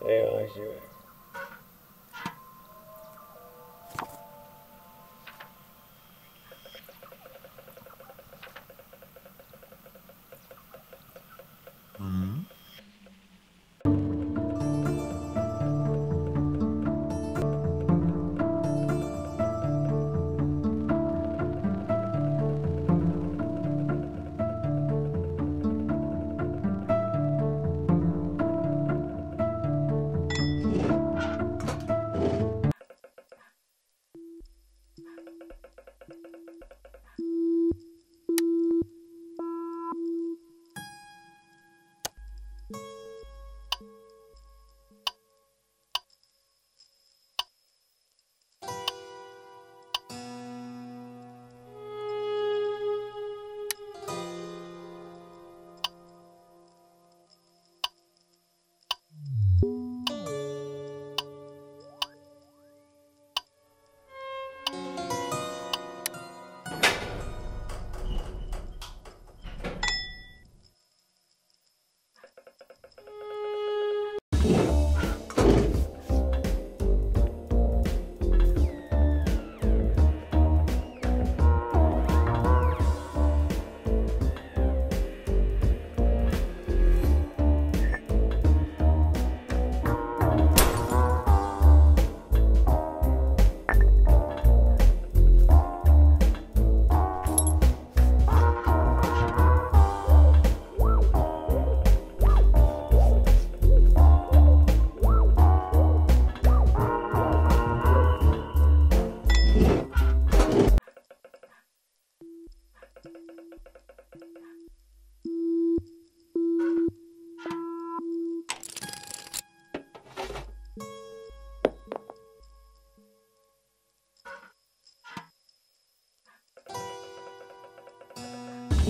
哎呦，我媳妇。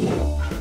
you.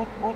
おお。